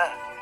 哎。